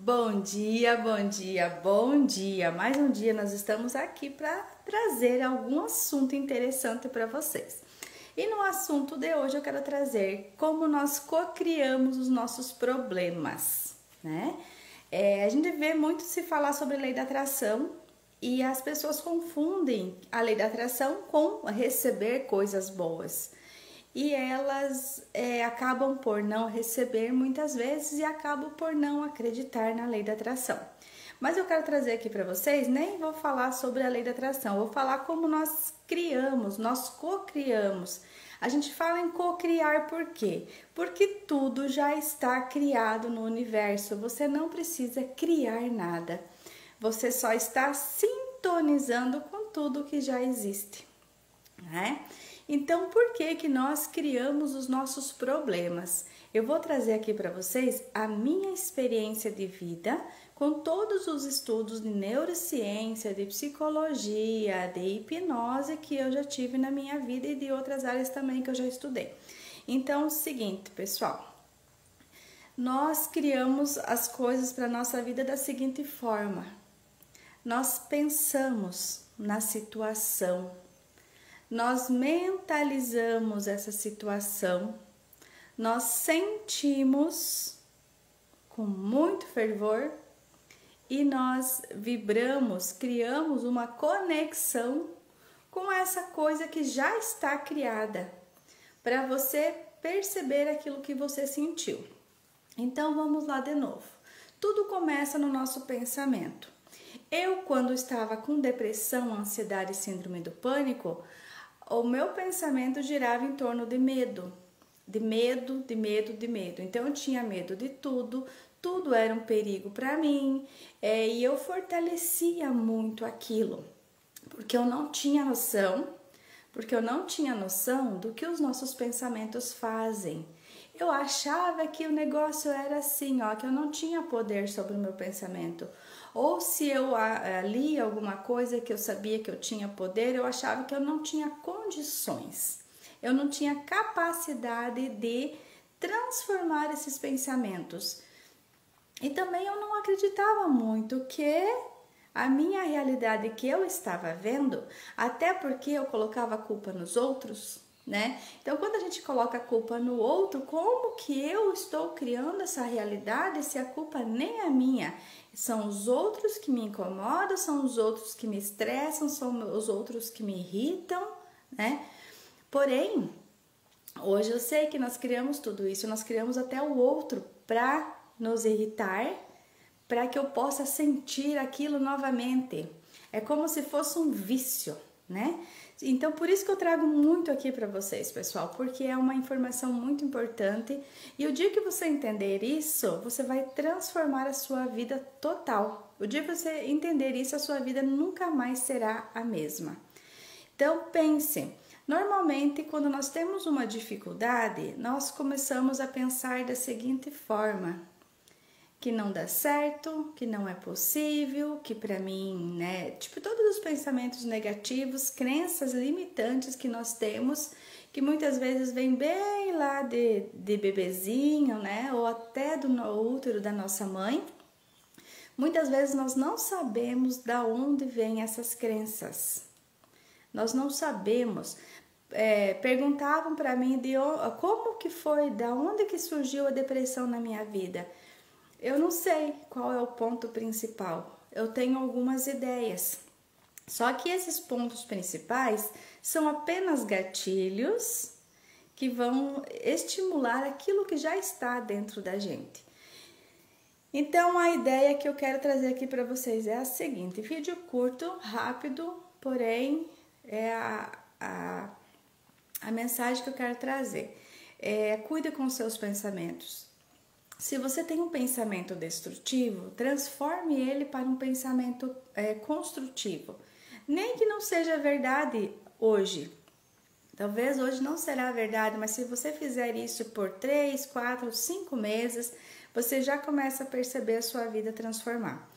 Bom dia, bom dia, bom dia. Mais um dia nós estamos aqui para trazer algum assunto interessante para vocês. E no assunto de hoje eu quero trazer como nós cocriamos os nossos problemas, né? É, a gente vê muito se falar sobre lei da atração e as pessoas confundem a lei da atração com receber coisas boas e elas é, acabam por não receber muitas vezes e acabam por não acreditar na lei da atração. Mas eu quero trazer aqui para vocês, nem vou falar sobre a lei da atração, vou falar como nós criamos, nós co-criamos. A gente fala em co-criar por quê? Porque tudo já está criado no universo, você não precisa criar nada, você só está sintonizando com tudo que já existe, né? Então, por que que nós criamos os nossos problemas? Eu vou trazer aqui para vocês a minha experiência de vida com todos os estudos de neurociência, de psicologia, de hipnose que eu já tive na minha vida e de outras áreas também que eu já estudei. Então, seguinte, pessoal, nós criamos as coisas para nossa vida da seguinte forma: nós pensamos na situação, nós mentalizamos essa situação, nós sentimos com muito fervor e nós vibramos, criamos uma conexão com essa coisa que já está criada, para você perceber aquilo que você sentiu. Então vamos lá de novo. Tudo começa no nosso pensamento. Eu, quando estava com depressão, ansiedade e síndrome do pânico, o meu pensamento girava em torno de medo, de medo, de medo, de medo. Então eu tinha medo de tudo, tudo era um perigo para mim é, e eu fortalecia muito aquilo, porque eu não tinha noção, porque eu não tinha noção do que os nossos pensamentos fazem. Eu achava que o negócio era assim, ó, que eu não tinha poder sobre o meu pensamento. Ou se eu li alguma coisa que eu sabia que eu tinha poder, eu achava que eu não tinha condições, eu não tinha capacidade de transformar esses pensamentos. E também eu não acreditava muito que a minha realidade que eu estava vendo, até porque eu colocava a culpa nos outros, né? Então, quando a gente coloca a culpa no outro, como que eu estou criando essa realidade se a culpa nem é minha? São os outros que me incomodam, são os outros que me estressam, são os outros que me irritam, né? Porém, hoje eu sei que nós criamos tudo isso, nós criamos até o outro para nos irritar, para que eu possa sentir aquilo novamente. É como se fosse um vício, né? Então, por isso que eu trago muito aqui para vocês, pessoal, porque é uma informação muito importante e o dia que você entender isso, você vai transformar a sua vida total. O dia que você entender isso, a sua vida nunca mais será a mesma. Então, pense. Normalmente, quando nós temos uma dificuldade, nós começamos a pensar da seguinte forma: que não dá certo, que não é possível, que para mim, né, tipo todos os pensamentos negativos, crenças limitantes que nós temos, que muitas vezes vem bem lá de, de bebezinho, né, ou até do útero da nossa mãe. Muitas vezes nós não sabemos da onde vêm essas crenças. Nós não sabemos. É, perguntavam para mim de como que foi, da onde que surgiu a depressão na minha vida. Eu não sei qual é o ponto principal. Eu tenho algumas ideias. Só que esses pontos principais são apenas gatilhos que vão estimular aquilo que já está dentro da gente. Então, a ideia que eu quero trazer aqui para vocês é a seguinte: vídeo curto, rápido, porém, é a, a, a mensagem que eu quero trazer. É, cuida com seus pensamentos. Se você tem um pensamento destrutivo, transforme ele para um pensamento é, construtivo. Nem que não seja verdade hoje. Talvez hoje não será verdade, mas se você fizer isso por três, quatro, cinco meses, você já começa a perceber a sua vida transformar.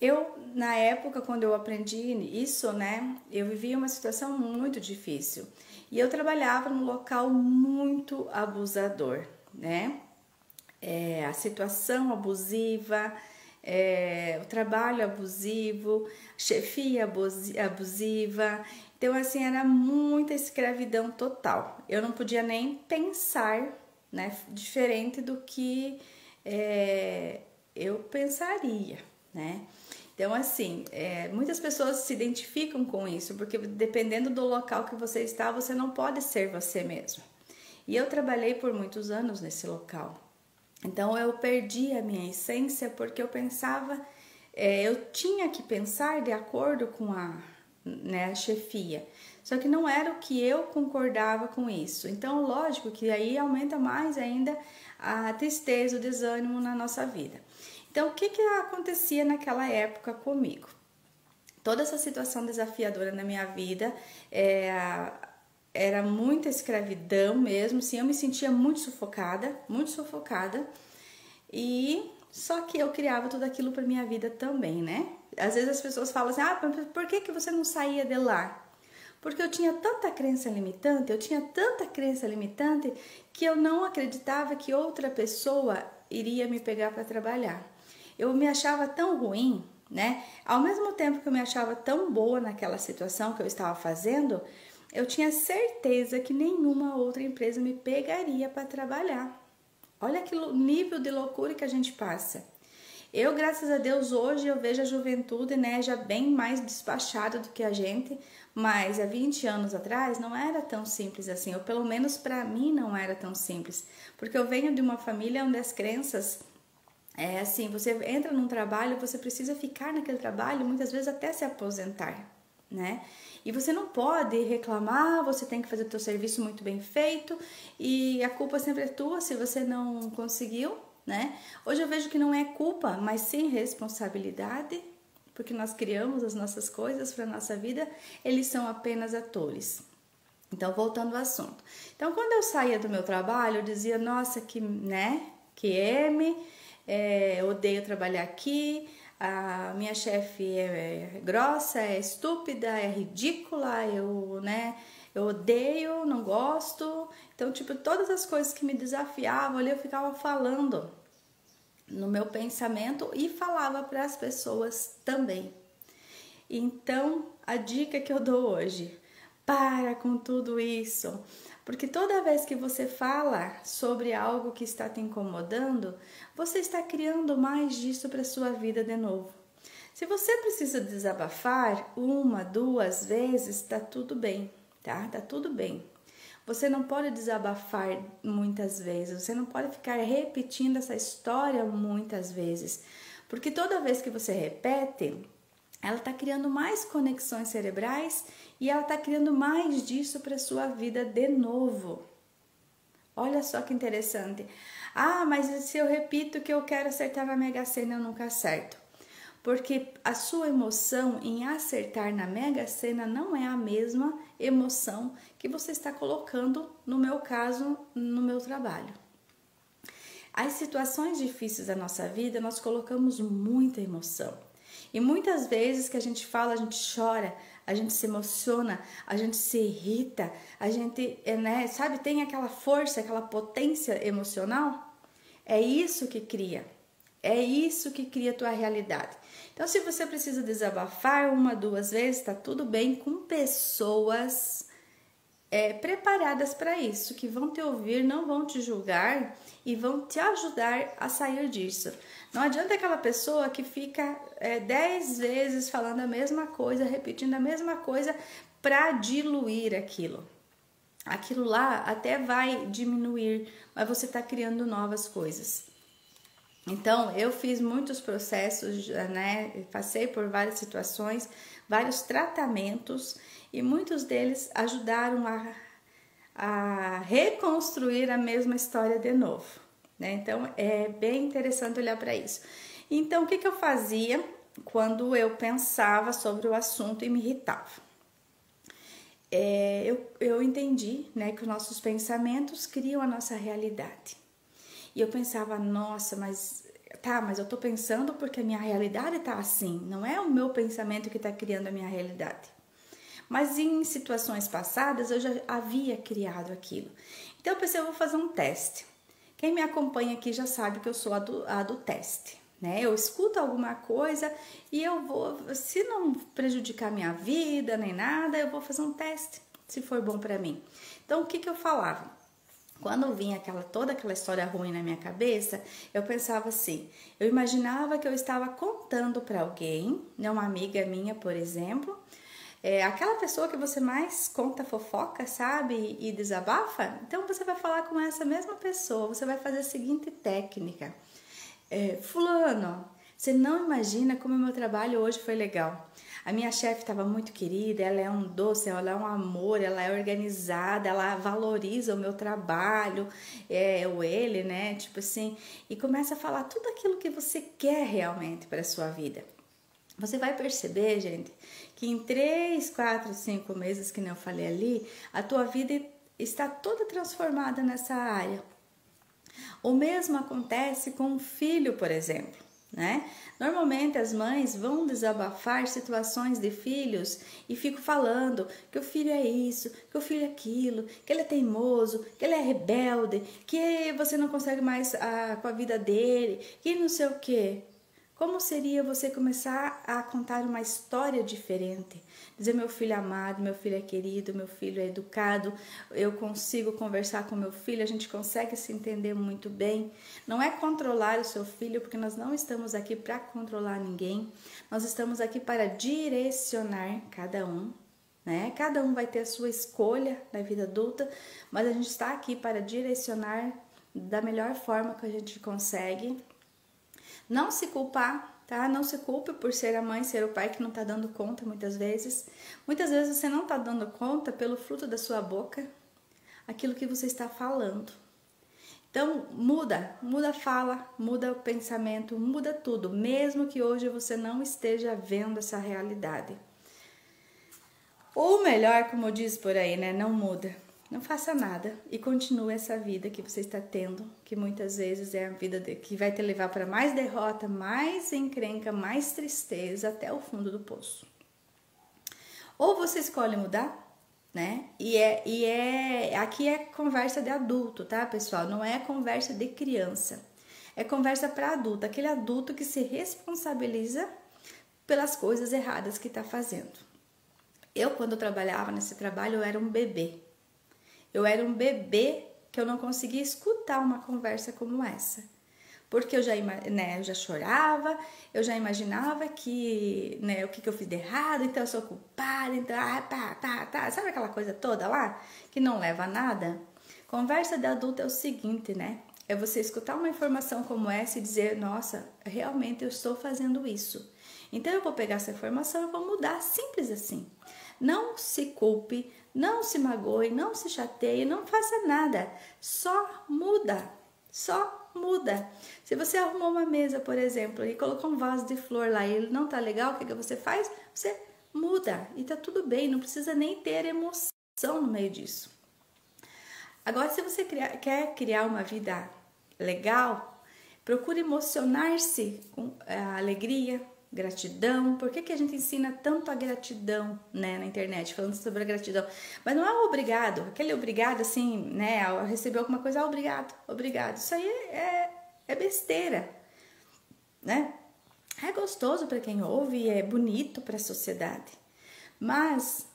Eu, na época, quando eu aprendi isso, né, eu vivia uma situação muito difícil e eu trabalhava num local muito abusador, né? É, a situação abusiva, é, o trabalho abusivo, chefia abusiva. Então, assim, era muita escravidão total. Eu não podia nem pensar, né, diferente do que é, eu pensaria, né? Então, assim, é, muitas pessoas se identificam com isso, porque dependendo do local que você está, você não pode ser você mesmo. E eu trabalhei por muitos anos nesse local. Então, eu perdi a minha essência porque eu pensava, é, eu tinha que pensar de acordo com a, né, a chefia. Só que não era o que eu concordava com isso. Então, lógico que aí aumenta mais ainda a tristeza, o desânimo na nossa vida. Então, o que, que acontecia naquela época comigo? Toda essa situação desafiadora na minha vida é, era muita escravidão mesmo, sim, eu me sentia muito sufocada, muito sufocada. E só que eu criava tudo aquilo para minha vida também, né? Às vezes as pessoas falam assim: "Ah, por que que você não saía de lá?" Porque eu tinha tanta crença limitante, eu tinha tanta crença limitante que eu não acreditava que outra pessoa iria me pegar para trabalhar eu me achava tão ruim, né? Ao mesmo tempo que eu me achava tão boa naquela situação que eu estava fazendo, eu tinha certeza que nenhuma outra empresa me pegaria para trabalhar. Olha que nível de loucura que a gente passa. Eu, graças a Deus, hoje eu vejo a juventude, né, já bem mais despachada do que a gente, mas há 20 anos atrás não era tão simples assim, ou pelo menos para mim não era tão simples, porque eu venho de uma família onde as crenças é assim, você entra num trabalho, você precisa ficar naquele trabalho muitas vezes até se aposentar, né? E você não pode reclamar, você tem que fazer o seu serviço muito bem feito e a culpa sempre é tua se você não conseguiu, né? Hoje eu vejo que não é culpa, mas sim responsabilidade, porque nós criamos as nossas coisas para nossa vida, eles são apenas atores. Então, voltando ao assunto. Então, quando eu saía do meu trabalho, eu dizia, nossa, que, né, que M, é, odeio trabalhar aqui, a minha chefe é grossa, é estúpida, é ridícula, eu, né, eu odeio, não gosto. Então, tipo, todas as coisas que me desafiavam ali, eu ficava falando no meu pensamento e falava para as pessoas também. Então, a dica que eu dou hoje, para com tudo isso. Porque toda vez que você fala sobre algo que está te incomodando, você está criando mais disso para sua vida de novo. Se você precisa desabafar uma, duas vezes, tá tudo bem, tá? Tá tudo bem. Você não pode desabafar muitas vezes, você não pode ficar repetindo essa história muitas vezes, porque toda vez que você repete, ela está criando mais conexões cerebrais e ela está criando mais disso para sua vida de novo. Olha só que interessante. Ah, mas se eu repito que eu quero acertar na Mega Sena, eu nunca acerto. Porque a sua emoção em acertar na Mega Sena não é a mesma emoção que você está colocando, no meu caso, no meu trabalho. As situações difíceis da nossa vida, nós colocamos muita emoção. E muitas vezes que a gente fala, a gente chora, a gente se emociona, a gente se irrita, a gente, é, né, sabe, tem aquela força, aquela potência emocional. É isso que cria. É isso que cria a tua realidade. Então, se você precisa desabafar uma, duas vezes, tá tudo bem com pessoas é, preparadas para isso, que vão te ouvir, não vão te julgar e vão te ajudar a sair disso. Não adianta aquela pessoa que fica é, dez vezes falando a mesma coisa, repetindo a mesma coisa para diluir aquilo. Aquilo lá até vai diminuir, mas você está criando novas coisas. Então, eu fiz muitos processos, né? Passei por várias situações, vários tratamentos e muitos deles ajudaram a, a reconstruir a mesma história de novo. Né? Então é bem interessante olhar para isso. Então, o que, que eu fazia quando eu pensava sobre o assunto e me irritava? É, eu, eu entendi né, que os nossos pensamentos criam a nossa realidade. E eu pensava, nossa, mas tá, mas eu tô pensando porque a minha realidade tá assim, não é o meu pensamento que está criando a minha realidade. Mas em situações passadas eu já havia criado aquilo. Então eu pensei, eu vou fazer um teste. Quem me acompanha aqui já sabe que eu sou a do, a do teste, né? Eu escuto alguma coisa e eu vou, se não prejudicar minha vida nem nada, eu vou fazer um teste, se for bom para mim. Então, o que que eu falava? Quando vinha aquela toda aquela história ruim na minha cabeça, eu pensava assim, eu imaginava que eu estava contando para alguém, né, uma amiga minha, por exemplo, é, aquela pessoa que você mais conta fofoca, sabe, e desabafa, então você vai falar com essa mesma pessoa, você vai fazer a seguinte técnica. É, fulano, você não imagina como o meu trabalho hoje foi legal. A minha chefe estava muito querida, ela é um doce, ela é um amor, ela é organizada, ela valoriza o meu trabalho, é o ele, né? Tipo assim, e começa a falar tudo aquilo que você quer realmente para a sua vida. Você vai perceber, gente, que em três, quatro, cinco meses que eu falei ali, a tua vida está toda transformada nessa área. O mesmo acontece com um filho, por exemplo né? Normalmente as mães vão desabafar situações de filhos e ficam falando que o filho é isso, que o filho é aquilo, que ele é teimoso, que ele é rebelde, que você não consegue mais ah, com a vida dele, que não sei o que. Como seria você começar a contar uma história diferente? Dizer meu filho é amado, meu filho é querido, meu filho é educado, eu consigo conversar com meu filho, a gente consegue se entender muito bem. Não é controlar o seu filho, porque nós não estamos aqui para controlar ninguém. Nós estamos aqui para direcionar cada um, né? Cada um vai ter a sua escolha na vida adulta, mas a gente está aqui para direcionar da melhor forma que a gente consegue não se culpar, tá? Não se culpe por ser a mãe, ser o pai que não tá dando conta muitas vezes. Muitas vezes você não tá dando conta pelo fruto da sua boca, aquilo que você está falando. Então, muda, muda a fala, muda o pensamento, muda tudo, mesmo que hoje você não esteja vendo essa realidade. Ou melhor, como diz por aí, né? Não muda. Não faça nada e continue essa vida que você está tendo, que muitas vezes é a vida que vai te levar para mais derrota, mais encrenca, mais tristeza até o fundo do poço. Ou você escolhe mudar, né? E é, e é aqui é conversa de adulto, tá, pessoal? Não é conversa de criança. É conversa para adulto, aquele adulto que se responsabiliza pelas coisas erradas que está fazendo. Eu, quando trabalhava nesse trabalho, eu era um bebê. Eu era um bebê que eu não conseguia escutar uma conversa como essa. Porque eu já, né, eu já chorava, eu já imaginava que, né, o que, que eu fiz de errado, então eu sou culpada, então, ah, tá, tá, tá. Sabe aquela coisa toda lá que não leva a nada? Conversa de adulto é o seguinte, né? É você escutar uma informação como essa e dizer, nossa, realmente eu estou fazendo isso. Então eu vou pegar essa informação e vou mudar, simples assim. Não se culpe, não se magoe, não se chateie, não faça nada. Só muda. Só muda. Se você arrumou uma mesa, por exemplo, e colocou um vaso de flor lá e ele não tá legal, o que, que você faz? Você muda e tá tudo bem, não precisa nem ter emoção no meio disso. Agora, se você quer criar uma vida legal, procure emocionar-se com a alegria, gratidão. Por que, que a gente ensina tanto a gratidão, né, na internet, falando sobre a gratidão? Mas não é obrigado, aquele obrigado assim, né, receber alguma coisa, ah, obrigado, obrigado. Isso aí é, é besteira, né? É gostoso para quem ouve, é bonito para a sociedade. Mas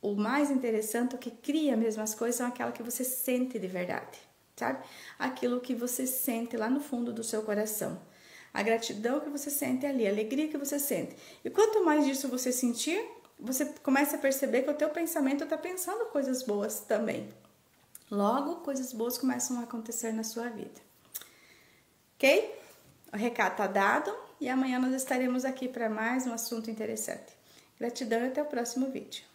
o mais interessante, o que cria mesmo as coisas, são aquelas que você sente de verdade, sabe? Aquilo que você sente lá no fundo do seu coração a gratidão que você sente ali, a alegria que você sente. E quanto mais disso você sentir, você começa a perceber que o teu pensamento está pensando coisas boas também. Logo, coisas boas começam a acontecer na sua vida. Ok? O recado está dado e amanhã nós estaremos aqui para mais um assunto interessante. Gratidão e até o próximo vídeo.